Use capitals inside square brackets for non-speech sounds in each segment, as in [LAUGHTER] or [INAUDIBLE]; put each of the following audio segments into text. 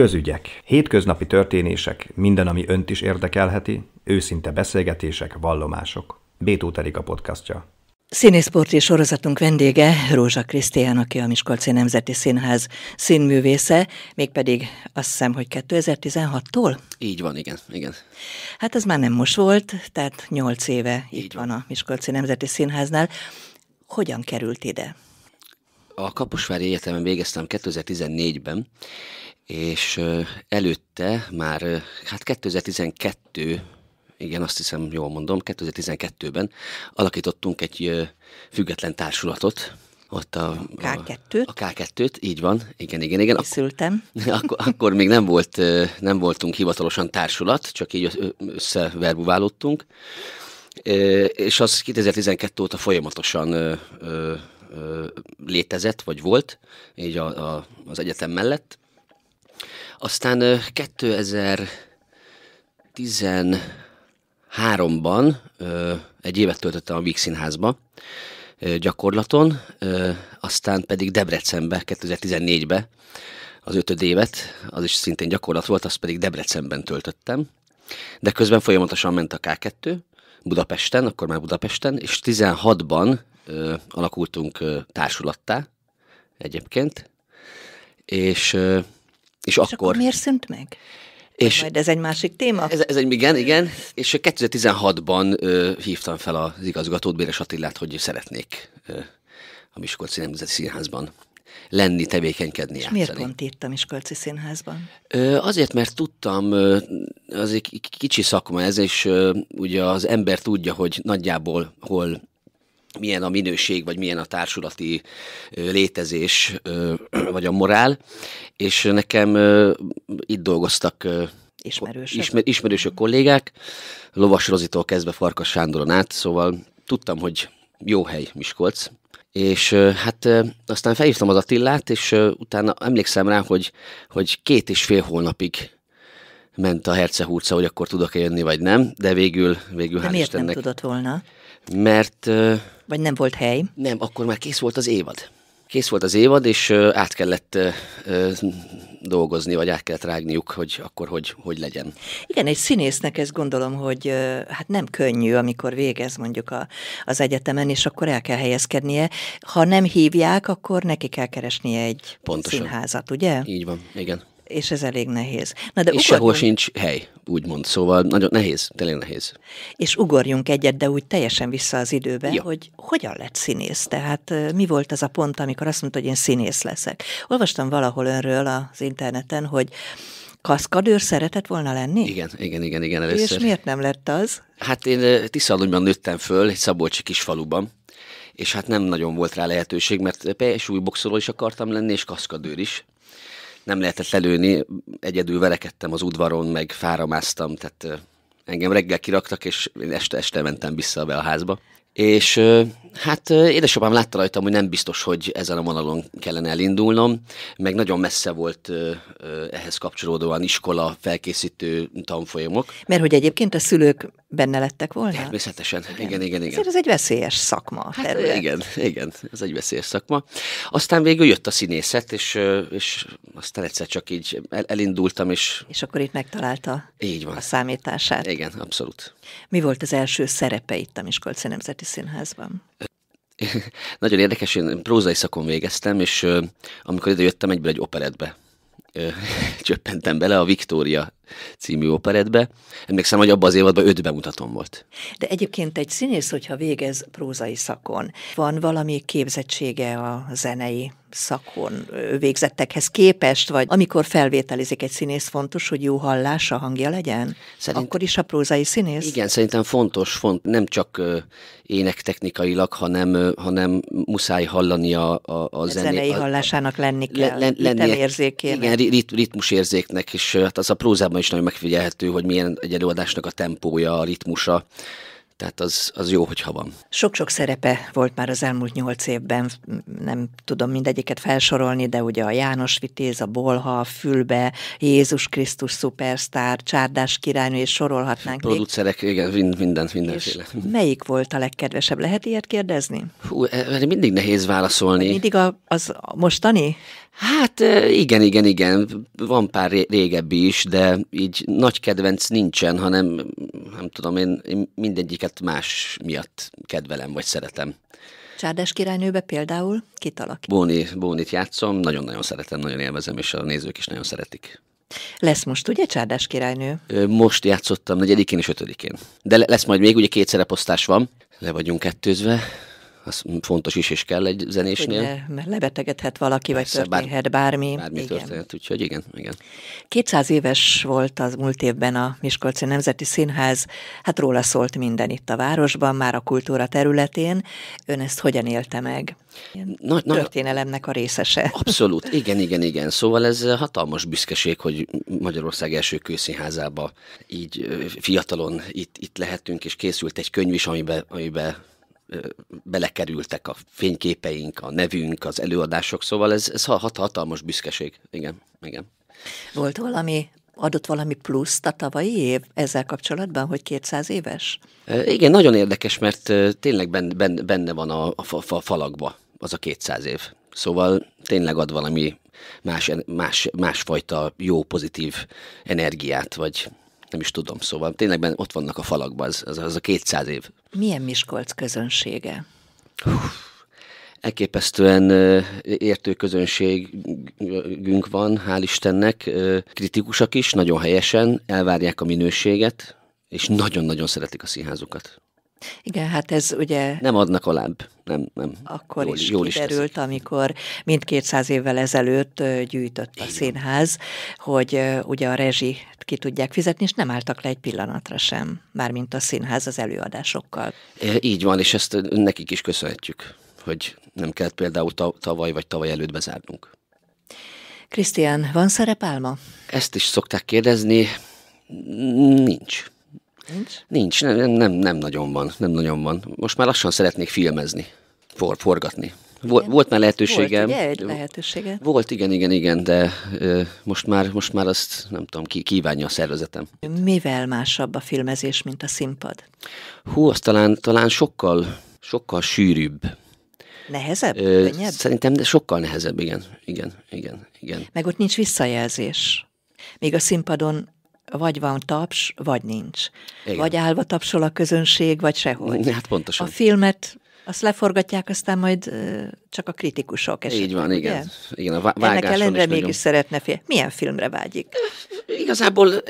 Közügyek. Hétköznapi történések, minden, ami önt is érdekelheti, őszinte beszélgetések, vallomások. Bétó a podcastja. Színészport és sorozatunk vendége Rózsa Krisztián, aki a Miskolci Nemzeti Színház színművésze, mégpedig azt hiszem, hogy 2016-tól? Így van, igen, igen. Hát ez már nem most volt, tehát nyolc éve Így itt van. van a Miskolci Nemzeti Színháznál. Hogyan került ide? A Kaposvári Egyetemen végeztem 2014-ben, és előtte már, hát 2012 igen, azt hiszem, jól mondom, 2012-ben alakítottunk egy független társulatot, ott a, K2-t. A, a K2-t, így van, igen, igen, igen. Készültem. [LAUGHS] Akkor, akkor még nem, volt, nem voltunk hivatalosan társulat, csak így összeverbuválódtunk, és az 2012 óta folyamatosan létezett, vagy volt, így a, a, az egyetem mellett. Aztán 2013-ban egy évet töltöttem a Víg Színházba gyakorlaton, aztán pedig Debrecenbe 2014-be az ötöd évet, az is szintén gyakorlat volt, azt pedig Debrecenben töltöttem. De közben folyamatosan ment a K2 Budapesten, akkor már Budapesten, és 16-ban ö, alakultunk ö, társulattá egyébként, és, ö, és, és akkor... akkor miért szűnt meg? És majd ez egy másik téma? Ez, ez egy, igen, igen. És 2016-ban ö, hívtam fel az igazgatót, Béres Attilát, hogy szeretnék ö, a Miskolci Nemzeti Színházban lenni, tevékenykedni, És játszani. miért pont itt a Miskolci Színházban? Ö, azért, mert tudtam, az egy kicsi szakma ez, és ö, ugye az ember tudja, hogy nagyjából hol milyen a minőség, vagy milyen a társulati létezés, [CLEARS THROAT] vagy a morál, és nekem itt dolgoztak ismerősök, ismer, ismerősök kollégák, Lovas Rozitól kezdve Farkas Sándoron át, szóval tudtam, hogy jó hely Miskolc, és hát aztán felhívtam az Attillát, és utána emlékszem rá, hogy, hogy két és fél hónapig ment a hercehúrca, hogy akkor tudok-e jönni, vagy nem, de végül, végül de hál' miért Istennek. nem tudott volna? Mert... Vagy nem volt hely? Nem, akkor már kész volt az évad. Kész volt az évad, és át kellett dolgozni, vagy át kellett rágniuk, hogy akkor hogy, hogy legyen. Igen, egy színésznek ez gondolom, hogy hát nem könnyű, amikor végez mondjuk a, az egyetemen, és akkor el kell helyezkednie. Ha nem hívják, akkor neki kell keresnie egy Pontosan. színházat, ugye? Így van, igen és ez elég nehéz. Na, de és ugorjunk... sehol sincs hely, úgymond, szóval nagyon nehéz, tényleg nehéz. És ugorjunk egyet, de úgy teljesen vissza az időbe, ja. hogy hogyan lett színész? Tehát mi volt az a pont, amikor azt mondta, hogy én színész leszek? Olvastam valahol önről az interneten, hogy kaszkadőr szeretett volna lenni? Igen, igen, igen, igen, először. És miért nem lett az? Hát én Tiszalonyban nőttem föl, egy Szabolcsi kisfaluban, és hát nem nagyon volt rá lehetőség, mert új boxoló is akartam lenni, és kaszkadőr is nem lehetett lelőni, egyedül verekedtem az udvaron, meg fáramásztam, tehát engem reggel kiraktak, és én este, este mentem vissza be a házba. És hát édesapám látta rajtam, hogy nem biztos, hogy ezen a vonalon kellene elindulnom, meg nagyon messze volt ehhez kapcsolódóan iskola, felkészítő tanfolyamok. Mert hogy egyébként a szülők benne lettek volna? Természetesen, igen, igen, igen. igen. Ez egy veszélyes szakma. Hát, igen, igen, ez egy veszélyes szakma. Aztán végül jött a színészet, és, és aztán egyszer csak így el, elindultam, és... És akkor itt megtalálta így van. a számítását. Igen, abszolút. Mi volt az első szerepe itt a Miskolci Nemzeti Színházban? [LAUGHS] Nagyon érdekes, én prózai szakon végeztem, és amikor ide jöttem, egyből egy operetbe [LAUGHS] csöppentem bele a Victoria című operetbe. Emlékszem, hogy abban az évadban öt bemutatom volt. De egyébként egy színész, hogyha végez prózai szakon, van valami képzettsége a zenei szakon végzettekhez képest, vagy amikor felvételizik egy színész, fontos, hogy jó hallása, hangja legyen? Szerint... Akkor is a prózai színész? Igen, szerintem fontos, font, nem csak énektechnikailag, hanem, hanem muszáj hallani a, a, a zené, zenei a, hallásának lenni kell, le, lennie, Igen, rit, ritmusérzéknek, és hát az a prózában is nagyon megfigyelhető, hogy milyen egy előadásnak a tempója, a ritmusa. Tehát az, az jó, hogyha van. Sok-sok szerepe volt már az elmúlt nyolc évben, nem tudom mindegyiket felsorolni, de ugye a János Vitéz, a Bolha, a Fülbe, Jézus Krisztus szupersztár, Csárdás királynő, és sorolhatnánk Producerek, még. igen, minden, mindenféle. És melyik volt a legkedvesebb? Lehet ilyet kérdezni? Hú, erre mindig nehéz válaszolni. Mindig a, az mostani? Hát igen, igen, igen. Van pár régebbi is, de így nagy kedvenc nincsen, hanem nem tudom, én, én mindegyiket más miatt kedvelem, vagy szeretem. Csárdás királynőbe például kit alakít? Bóni, Bónit játszom, nagyon-nagyon szeretem, nagyon élvezem, és a nézők is nagyon szeretik. Lesz most ugye Csárdás királynő? Most játszottam negyedikén és ötödikén. De lesz majd még, ugye két szereposztás van, le vagyunk kettőzve, az fontos is és kell egy zenésnél. Hogy ne, lebetegedhet valaki, Persze, vagy történhet bár, bármi. Bármi igen. történhet, úgyhogy igen, igen. 200 éves volt az múlt évben a Miskolci Nemzeti Színház, hát róla szólt minden itt a városban, már a kultúra területén. Ön ezt hogyan élte meg? Na, na, történelemnek a részese. Abszolút, igen, igen, igen. Szóval ez hatalmas büszkeség, hogy Magyarország első kőszínházába így fiatalon itt, itt lehetünk, és készült egy könyv is, amiben, amiben belekerültek a fényképeink, a nevünk, az előadások, szóval ez, ez hat, hatalmas büszkeség. Igen, igen. Volt valami adott valami pluszt a tavalyi év ezzel kapcsolatban, hogy 200 éves? Igen, nagyon érdekes, mert tényleg benne, benne van a, a, a falakba az a 200 év. Szóval tényleg ad valami más, más, másfajta jó, pozitív energiát, vagy nem is tudom, szóval tényleg benne, ott vannak a falakban, az, az, az a 200 év. Milyen Miskolc közönsége? elképesztően értő közönségünk van, hál' Istennek, kritikusak is, nagyon helyesen, elvárják a minőséget, és nagyon-nagyon szeretik a színházukat. Igen, hát ez ugye... Nem adnak alább. Nem, nem. Akkor jól, is jól kiderült, is amikor mint 200 évvel ezelőtt gyűjtött a színház, hogy ugye a rezsi ki tudják fizetni, és nem álltak le egy pillanatra sem, mármint a színház az előadásokkal. Így van, és ezt nekik is köszönhetjük, hogy nem kellett például tavaly vagy tavaly előtt bezárnunk. Krisztián, van szerepálma? Ezt is szokták kérdezni. Nincs. Nincs? Nincs, nem, nem, nem nagyon van, nem nagyon van. Most már lassan szeretnék filmezni, for, forgatni. Volt, volt már lehetőségem. Volt, ugye, egy lehetősége? Volt, igen, igen, igen, de ö, most, már, most már azt nem tudom, ki kívánja a szervezetem. Mivel másabb a filmezés, mint a színpad? Hú, az talán, talán sokkal, sokkal sűrűbb. Nehezebb? Ö, könnyebb? Szerintem de sokkal nehezebb, igen, igen, igen, igen. Meg ott nincs visszajelzés. Még a színpadon vagy van taps, vagy nincs. Igen. Vagy állva tapsol a közönség, vagy sehogy. Hát pontosan. A filmet azt leforgatják, aztán majd csak a kritikusok esetleg. Így van, igen. igen a Ennek ellenére mégis nagyon... szeretne fél. Milyen filmre vágyik? Igazából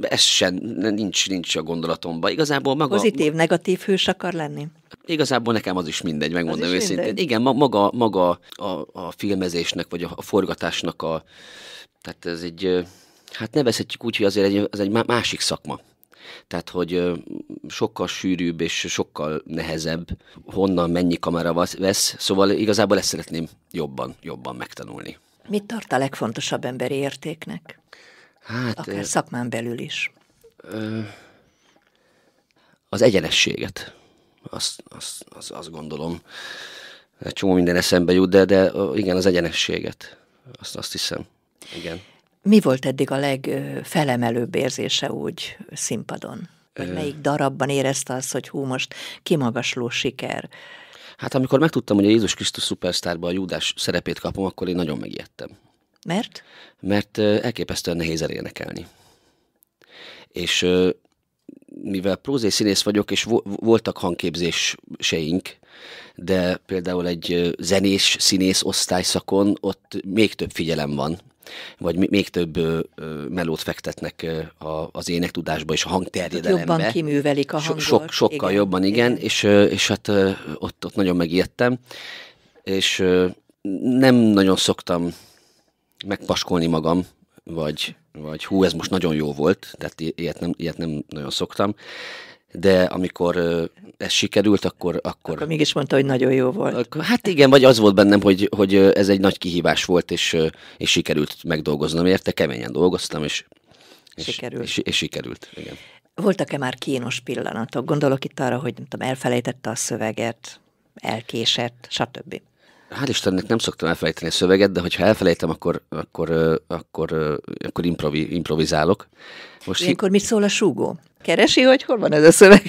ez sem nincs, nincs a gondolatomban. Igazából maga... Pozitív, negatív hős akar lenni? Igazából nekem az is mindegy, megmondom őszintén. Mindegy. Igen, maga, maga a, a filmezésnek, vagy a, a forgatásnak a... Tehát ez egy hát nevezhetjük úgy, hogy azért egy, az egy másik szakma. Tehát, hogy sokkal sűrűbb és sokkal nehezebb, honnan mennyi kamera vesz, szóval igazából ezt szeretném jobban, jobban megtanulni. Mit tart a legfontosabb emberi értéknek? Hát, Akár szakmán belül is. Az egyenességet. Azt, azt, azt, azt gondolom. Egy csomó minden eszembe jut, de, de igen, az egyenességet. Azt, azt hiszem. Igen. Mi volt eddig a legfelemelőbb érzése úgy színpadon? Vagy melyik darabban érezte azt, hogy hú, most kimagasló siker? Hát amikor megtudtam, hogy a Jézus Krisztus szupersztárban a Júdás szerepét kapom, akkor én nagyon megijedtem. Mert? Mert elképesztően nehéz elénekelni. És mivel prózai színész vagyok, és voltak hangképzéseink, de például egy zenés színész osztályszakon ott még több figyelem van, vagy még több melót fektetnek az énektudásba és a hangterjedelembe. Jobban kiművelik a hangot. So, sok, sokkal igen, jobban, igen, igen. És, és hát ott, ott nagyon megijedtem, és nem nagyon szoktam megpaskolni magam, vagy, vagy hú, ez most nagyon jó volt, tehát ilyet nem, ilyet nem nagyon szoktam, de amikor ez sikerült, akkor, akkor... Akkor mégis mondta, hogy nagyon jó volt. Hát igen, vagy az volt bennem, hogy, hogy ez egy nagy kihívás volt, és, és sikerült megdolgoznom érte, keményen dolgoztam, és, sikerült. És, és, és sikerült, igen. Voltak-e már kínos pillanatok? Gondolok itt arra, hogy nem tudom, elfelejtette a szöveget, elkésett, stb. Hál' Istennek nem szoktam elfelejteni a szöveget, de hogyha elfelejtem, akkor, akkor, akkor, akkor improvi, improvizálok. Most Ilyenkor mit szól a súgó? Keresi, hogy hol van ez a szöveg?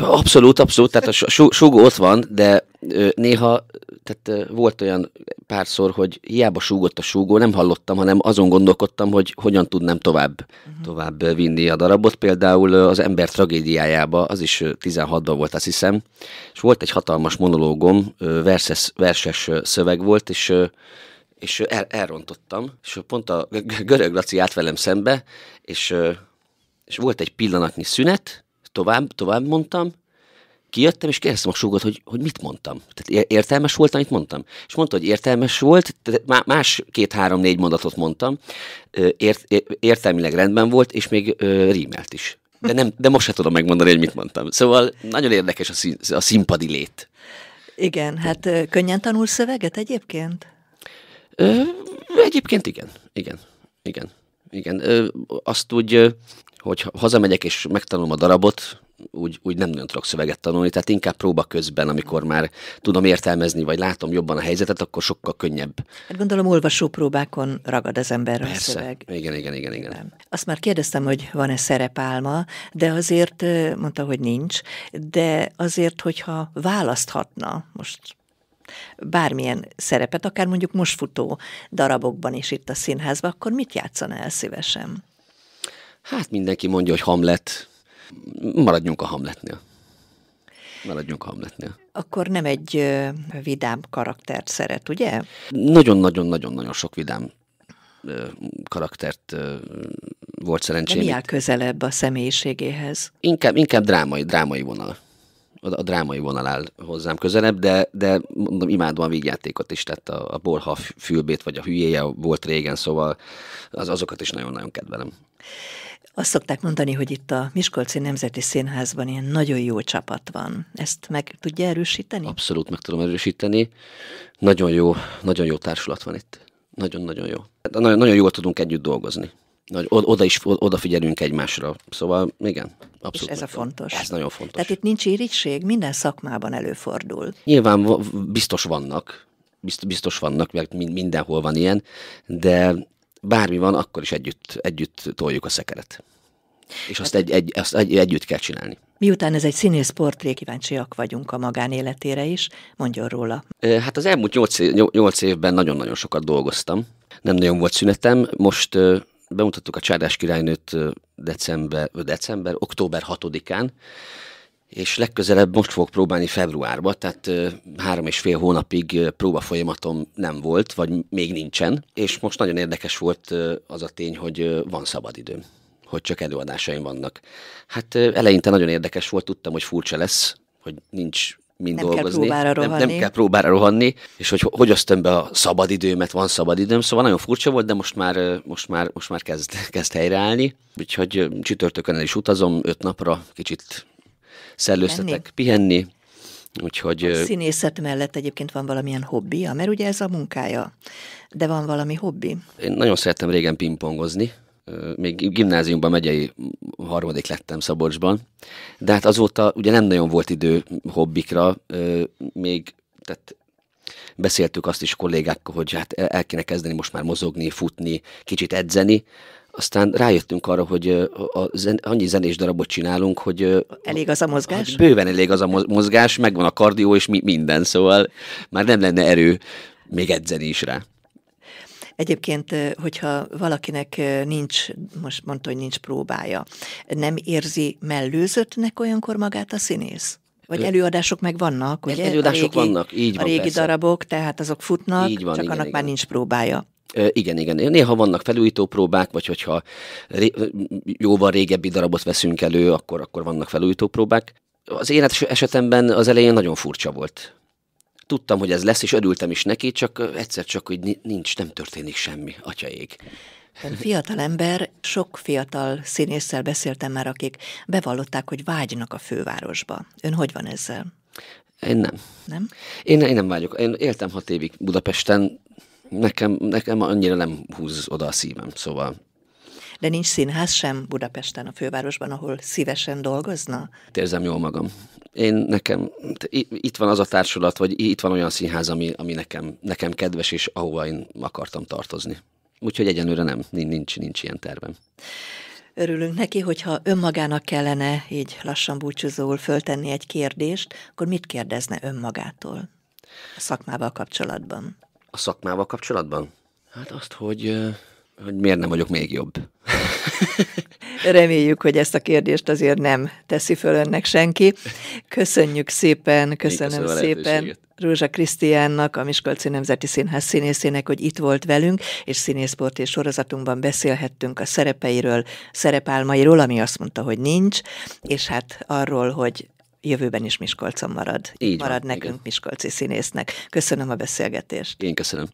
Abszolút, abszolút, tehát a súgó ott van, de néha tehát volt olyan párszor, hogy hiába súgott a súgó, nem hallottam, hanem azon gondolkodtam, hogy hogyan tudnám tovább, uh-huh. tovább vinni a darabot. Például az ember tragédiájába, az is 16-ban volt, azt hiszem, és volt egy hatalmas monológom, verses, verses szöveg volt, és és el, elrontottam, és pont a görög Laci állt velem szembe, és, és volt egy pillanatnyi szünet, tovább, tovább mondtam, kijöttem, és kérdeztem a súgot, hogy, hogy mit mondtam. Tehát értelmes volt, amit mondtam. És mondta, hogy értelmes volt, tehát más két-három-négy mondatot mondtam, ért, értelmileg rendben volt, és még rímelt is. De, nem, de most se tudom megmondani, hogy mit mondtam. Szóval nagyon érdekes a, szín, a színpadi lét. Igen, hát könnyen tanul szöveget egyébként? Ö, egyébként igen, igen, igen, igen. Ö, azt úgy, hogy hazamegyek és megtanulom a darabot, úgy, úgy nem nagyon tudok szöveget tanulni, tehát inkább próba közben, amikor már tudom értelmezni, vagy látom jobban a helyzetet, akkor sokkal könnyebb. Hát gondolom olvasópróbákon ragad az ember a szöveg. Igen, igen, igen, igen. Nem. Azt már kérdeztem, hogy van-e szerepálma, de azért mondta, hogy nincs, de azért, hogyha választhatna most bármilyen szerepet, akár mondjuk most futó darabokban is itt a színházban, akkor mit játszana el szívesen? Hát mindenki mondja, hogy Hamlet, maradjunk a Hamletnél. Maradjunk a Hamletnél. Akkor nem egy ö, vidám karaktert szeret, ugye? Nagyon-nagyon-nagyon-nagyon sok vidám ö, karaktert ö, volt szerencsém. De mi áll közelebb a személyiségéhez? Inkább, inkább drámai, drámai vonal. A, a drámai vonal áll hozzám közelebb, de, de mondom, imádom a vígjátékot is, tehát a, a Borha fülbét, vagy a hülyéje volt régen, szóval az, azokat is nagyon-nagyon kedvelem. Azt szokták mondani, hogy itt a Miskolci Nemzeti Színházban ilyen nagyon jó csapat van. Ezt meg tudja erősíteni? Abszolút meg tudom erősíteni. Nagyon jó, nagyon jó társulat van itt. Nagyon-nagyon jó. Nagyon, nagyon jól tudunk együtt dolgozni. Nagy, oda is odafigyelünk egymásra. Szóval igen, abszolút. És ez a fontos. Ez nagyon fontos. Tehát itt nincs irítség, minden szakmában előfordul. Nyilván biztos vannak, biztos vannak, mert mindenhol van ilyen, de bármi van, akkor is együtt, együtt toljuk a szekeret. És azt, egy, egy, azt egy, együtt kell csinálni. Miután ez egy színész portré, kíváncsiak vagyunk a magánéletére is, mondjon róla. Hát az elmúlt nyolc, nyolc évben nagyon-nagyon sokat dolgoztam. Nem nagyon volt szünetem. Most bemutattuk a Csárdás királynőt december, december, október 6-án, és legközelebb most fogok próbálni februárba, tehát három és fél hónapig próba folyamatom nem volt, vagy még nincsen, és most nagyon érdekes volt az a tény, hogy van szabadidőm hogy csak előadásaim vannak. Hát eleinte nagyon érdekes volt, tudtam, hogy furcsa lesz, hogy nincs mind nem dolgozni. Kell nem, nem kell próbára rohanni, és hogy hogy osztom be a szabadidőmet, van szabadidőm, szóval nagyon furcsa volt, de most már, most már, most már kezd, kezd helyreállni. Úgyhogy csütörtökön el is utazom öt napra, kicsit szellőztetek, pihenni. Úgyhogy... A színészet mellett egyébként van valamilyen hobbija, mert ugye ez a munkája, de van valami hobbi? Én nagyon szerettem régen pingpongozni, még gimnáziumban megyei harmadik lettem Szabolcsban, de hát azóta ugye nem nagyon volt idő hobbikra, még tehát beszéltük azt is kollégákkal, hogy hát el kéne kezdeni most már mozogni, futni, kicsit edzeni, aztán rájöttünk arra, hogy a zen, annyi zenés darabot csinálunk, hogy... Elég az a mozgás? Hát bőven elég az a mozgás, megvan a kardió és mi, minden, szóval már nem lenne erő még edzeni is rá. Egyébként, hogyha valakinek nincs, most mondta, hogy nincs próbája, nem érzi mellőzöttnek olyankor magát a színész? Vagy előadások meg vannak, ugye? Előadások a régi, vannak, így van, A régi persze. darabok, tehát azok futnak, így van, csak igen, annak igen. már nincs próbája. Igen, igen. Néha vannak felújító próbák, vagy hogyha ré, jóval régebbi darabot veszünk elő, akkor, akkor vannak felújító próbák. Az én esetemben az elején nagyon furcsa volt. Tudtam, hogy ez lesz, és örültem is neki, csak egyszer csak, hogy nincs, nem történik semmi, atyaég. Ön fiatal ember, sok fiatal színésszel beszéltem már, akik bevallották, hogy vágynak a fővárosba. Ön hogy van ezzel? Én nem. Nem? Én, én nem vágyok. Én éltem hat évig Budapesten, nekem, nekem annyira nem húz oda a szívem, szóval... De nincs színház sem Budapesten, a fővárosban, ahol szívesen dolgozna? Érzem jól magam. Én nekem, itt van az a társulat, vagy itt van olyan színház, ami, ami nekem, nekem kedves, és ahova én akartam tartozni. Úgyhogy egyenlőre nem, nincs, nincs ilyen tervem. Örülünk neki, hogyha önmagának kellene így lassan búcsúzóul föltenni egy kérdést, akkor mit kérdezne önmagától a szakmával kapcsolatban? A szakmával kapcsolatban? Hát azt, hogy, hogy miért nem vagyok még jobb. [LAUGHS] Reméljük, hogy ezt a kérdést azért nem teszi föl önnek senki. Köszönjük szépen, köszönöm, köszönöm szépen Rózsa Krisztiánnak, a Miskolci Nemzeti Színház színészének, hogy itt volt velünk, és színészport és sorozatunkban beszélhettünk a szerepeiről, szerepálmairól, ami azt mondta, hogy nincs, és hát arról, hogy jövőben is Miskolcon marad. Így marad van, nekünk igen. Miskolci színésznek. Köszönöm a beszélgetést. Én köszönöm.